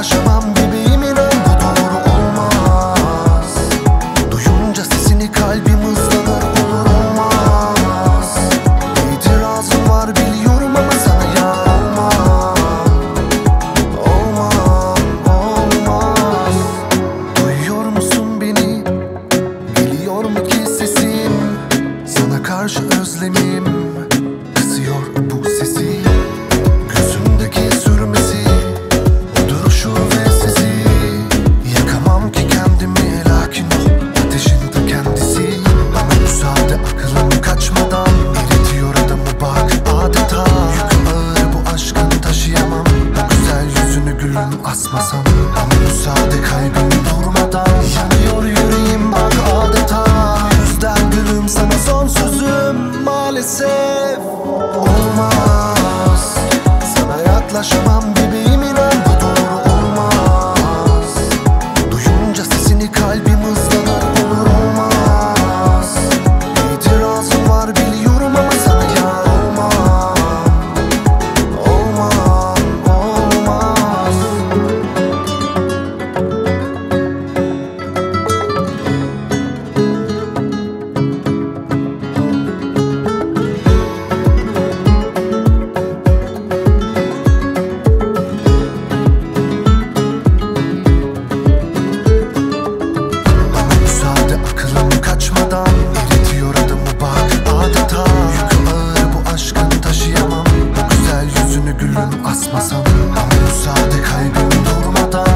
ulaşamam bebeğimin öldü doğru olmaz. Duyunca sesini kalbim hızlanır olur olmaz. İtirazım var biliyorum ama sana ya olmam olmaz. Duyuyor musun beni? Geliyor mu ki sesim? Sana karşı özlemim kısıyor bu gül asmasam Müsaade kalbim durmadan. Yanıyor yüreğim bak adeta. Yüzden gülüm sana son sözüm maalesef. Olmaz. Sana yaklaşamam Yüzünü asmasam Ama müsaade kaygım durmadan